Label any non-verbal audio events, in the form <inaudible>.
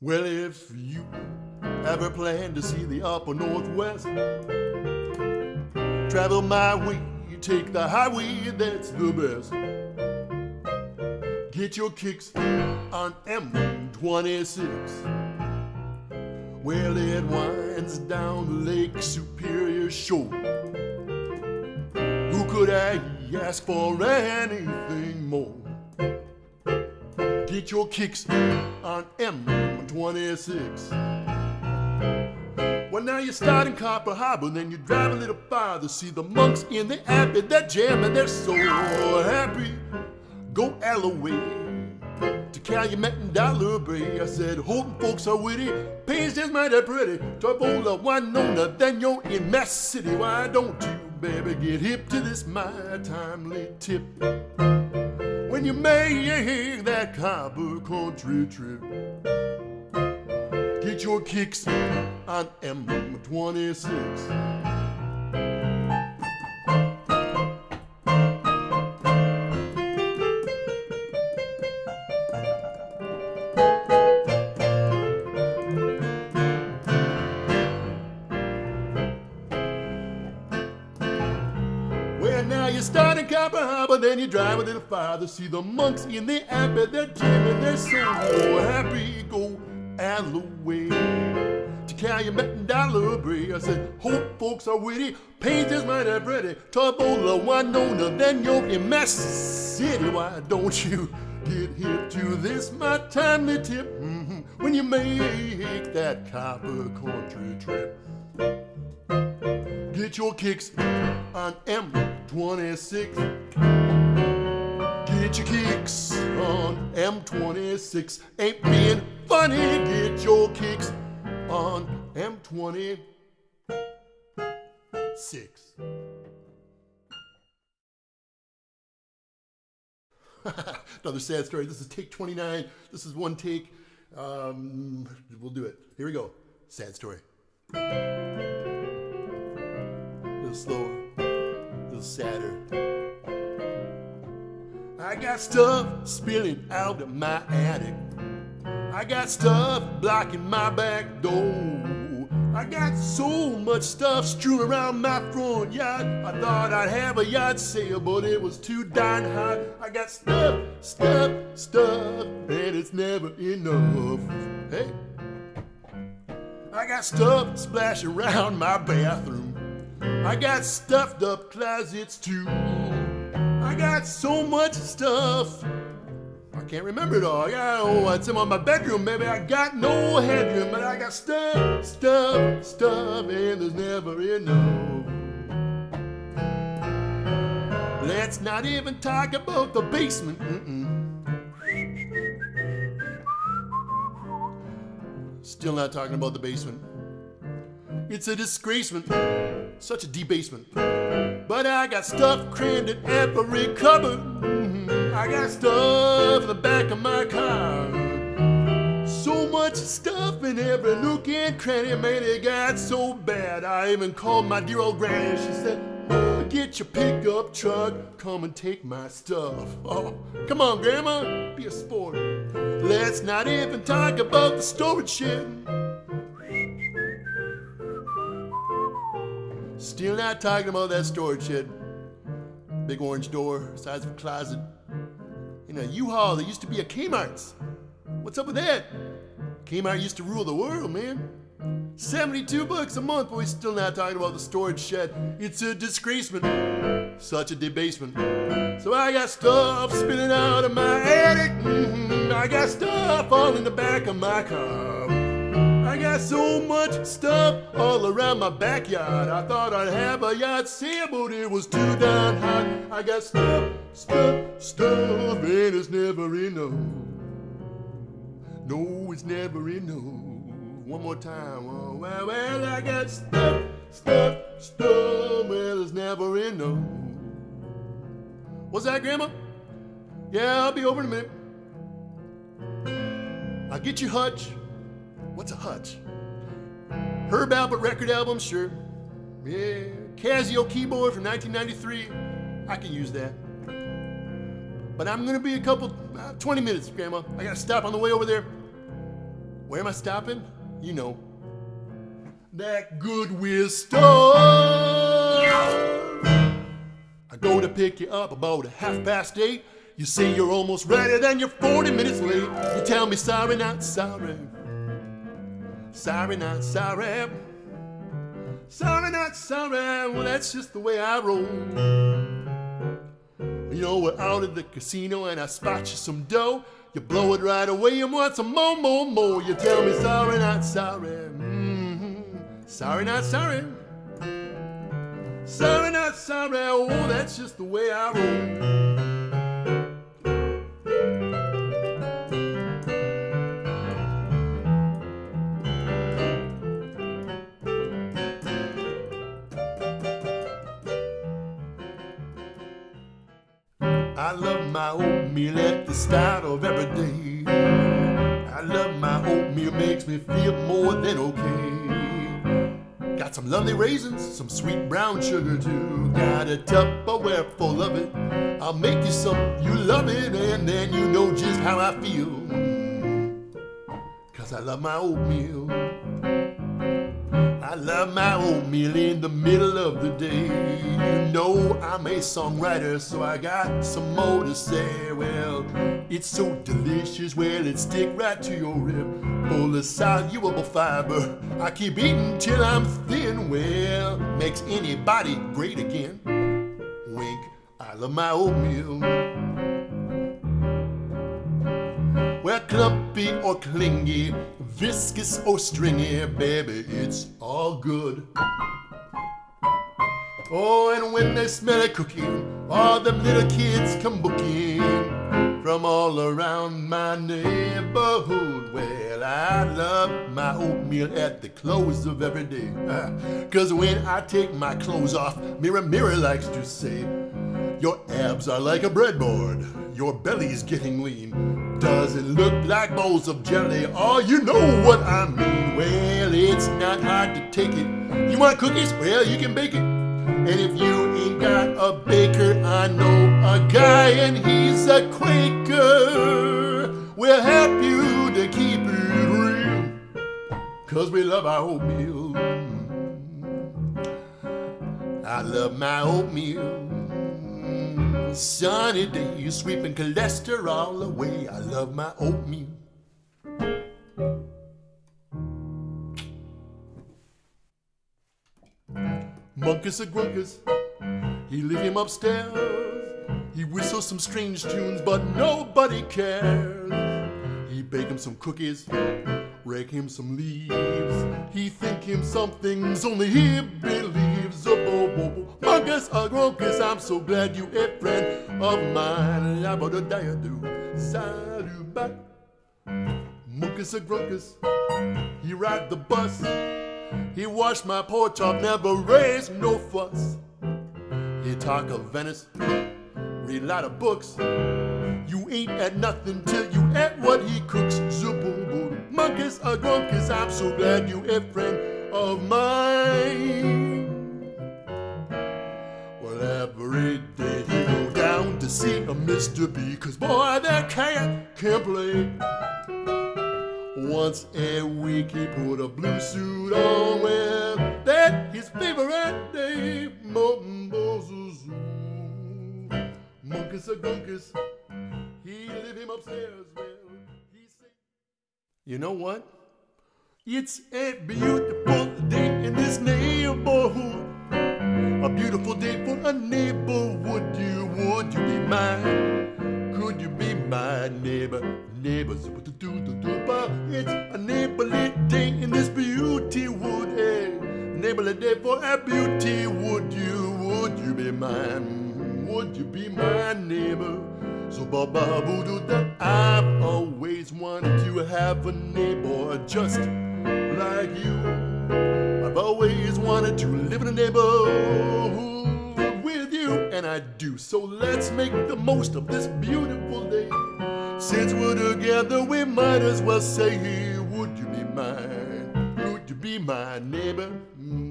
Well, if you ever plan to see the upper northwest, travel my way, take the highway, that's the best. Get your kicks on M26. Well, it winds down Lake Superior shore. Who could I ask for anything more? Get your kicks on M26. Well, now you start in Copper Harbor, then you drive a little farther. See the monks in the Abbey, they're jamming, they're so happy. Go Allouez to Calumet and Dollar Bay. I said, Houghton folks are witty, Payne's just mighty pretty. Toivola, Winona, then you're in Mass City. Why don't you, baby, get hip to this my timely tip? When you make that copper country trip, get your kicks on M26. Copper Harbor, then you drive a little farther. See the monks in the Abbey, they're jamming, they're so happy. Go Allouez to Calumet and Dollar Bay. I said, Hope folks are witty, just mighty pretty. Toivola, Winona, then you're in Mass City. Why don't you get hip to this, my timely tip? Mhm. When you make that copper country trip. Get your kicks on M26. Get your kicks on M26. Ain't being funny. Get your kicks on M26. <laughs> Another sad story. This is take 29. This is one take. Um, we'll do it. Here we go. Sad story. A little slower, little sadder. I got stuff spilling out of my attic. I got stuff blocking my back door. I got so much stuff strewn around my front yard. I thought I'd have a yard sale, but it was too darn hot. I got stuff, stuff, stuff, and it's never enough. Hey. I got stuff splashing around my bathroom. I got stuffed up closets too. I got so much stuff. I can't remember it all. I got oh, what's in my bedroom, baby. I got no headroom, but I got stuff, stuff, stuff, and there's never enough. Let's not even talk about the basement. Mm-mm. Still not talking about the basement. It's a disgracement, such a debasement. But I got stuff crammed in every cupboard. Mhm. I got stuff in the back of my car. So much stuff in every nook and cranny, man, it got so bad. I even called my dear old granny. She said, "Oh, "Get your pickup truck, come and take my stuff." Oh, come on, Grandma, be a sport. Let's not even talk about the storage shed. Still not talking about that storage shed. Big orange door, size of a closet. In a U-Haul that used to be a Kmart's. What's up with that? Kmart used to rule the world, man. 72 bucks a month, but we're still not talking about the storage shed. It's a disgracement. Such a debasement. So I got stuff spilling out of my attic. Mhm. I got stuff all in the back of my car. I got so much stuff all around my backyard. I thought I'd have a yard sale, but it was too darn hot. I got stuff, stuff, stuff, and it's never enough. No, it's never enough. One more time. Oh, well, well, I got stuff, stuff, stuff, well, it's never enough. What's that, Grandma? Yeah, I'll be over in a minute. I'll get you Hutch. What's a Hutch? Herb Alpert record album, sure. Yeah, Casio keyboard from 1993. I can use that. But I'm gonna be a couple, uh, 20 minutes, Grandma. I gotta stop on the way over there. Where am I stopping? You know. That Goodwill store. I go to pick you up about a half past eight. You say you're almost ready, then you're 40 minutes late. You tell me sorry, not sorry. Sorry, not sorry. Sorry, not sorry. Well, that's just the way I roll. You know, we're out at the casino and I spot you some dough. You blow it right away and want some more, more, more. You tell me sorry, not sorry. Mm-hmm. Sorry, not sorry. Sorry, not sorry. Oh, that's just the way I roll. I love my oatmeal at the start of every day. I love my oatmeal, makes me feel more than okay. Got some lovely raisins, some sweet brown sugar too. Got a Tupperware full of it. I'll make you some, you love it, and then you know just how I feel. Cause I love my oatmeal. I love my oatmeal in the middle of the day. You know I'm a songwriter, so I got some more to say. Well, it's so delicious, well, it stick right to your rib. Full of soluble fiber. I keep eating till I'm thin. Well, makes anybody great again. Wink, I love my oatmeal. Well, or clingy, viscous or stringy, baby, it's all good. Oh, and when they smell it cooking, all them little kids come booking from all around my neighborhood. Well, I love my oatmeal at the close of every day. <laughs> Cause when I take my clothes off, Mirror Mirror likes to say, Your abs are like a breadboard, your belly's getting lean. Does it look like bowls of jelly? Oh, you know what I mean. Well, it's not hard to take it. You want cookies? Well, you can bake it. And if you ain't got a baker, I know a guy and he's a Quaker. We'll help you to keep it real. Cause we love our oatmeal. I love my oatmeal. Sunny days, sweeping cholesterol away. I love my oatmeal. Monkus a grunkus, he leave him upstairs. He whistles some strange tunes, but nobody cares. He bake him some cookies, rake him some leaves. He think him some things only he believes. Monkus a grunkus, I'm so glad you a friend of mine. Yabba-da-da-do, salut-bye. Monkus a grunkus, he ride the bus. He washed my porch off, never raised no fuss. He talk of Venice, read a lot of books. You ain't at nothing till you at what he cooks. Zaboo-boo. Monkus a grunkus, I'm so glad you a friend of mine. To see a Mr. B, cause boy, that cat can play. Once a week he put a blue suit on, well, that his favorite day. Monkus a gunkus, he live him upstairs, well, he. You know what? It's a beautiful day in this neighborhood. A beautiful day for a neighbor. Would you, would you be mine? Could you be my neighbor? Neighbors, it's a neighborly day in this beauty wood. Hey, neighborly day for a beauty. Would you, would you be mine? Would you be my neighbor? So baba voodoo that I've always wanted to have a neighbor just like you. I've always wanted to live in a neighborhood with you, and I do. So let's make the most of this beautiful day. Since we're together, we might as well say, Would you be mine? Would you be my neighbor? Mm.